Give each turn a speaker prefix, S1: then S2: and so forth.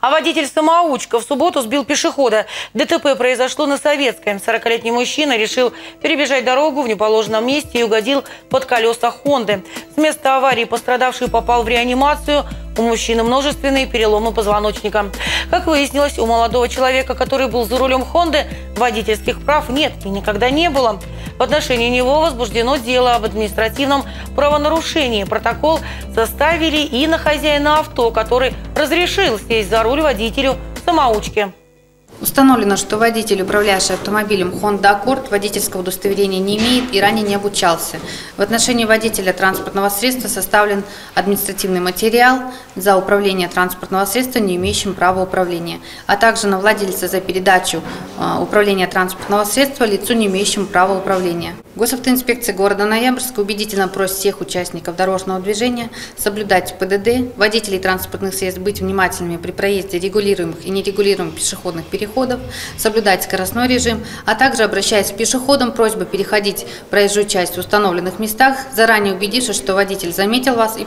S1: А водитель-самоучка в субботу сбил пешехода. ДТП произошло на Советской. 40-летний мужчина решил перебежать дорогу в неположенном месте и угодил под колеса Хонды. С места аварии пострадавший попал в реанимацию. У мужчины множественные переломы позвоночника. Как выяснилось, у молодого человека, который был за рулем Хонды, водительских прав нет и никогда не было. В отношении него возбуждено дело об административном правонарушении. Протокол составили и на хозяина авто, который разрешил сесть за руль водителю самоучки.
S2: Установлено, что водитель, управлявший автомобилем Honda Accord, водительского удостоверения не имеет и ранее не обучался. В отношении водителя транспортного средства составлен административный материал за управление транспортного средства, не имеющим права управления, а также на владельца за передачу э, управления транспортного средства лицу, не имеющему права управления. Госавтоинспекция города Ноябрьска убедительно просит всех участников дорожного движения соблюдать ПДД, водителей транспортных средств быть внимательными при проезде регулируемых и нерегулируемых пешеходных переходов, соблюдать скоростной режим, а также обращаясь к пешеходам, просьба переходить проезжую часть в установленных местах, заранее убедившись, что водитель заметил вас и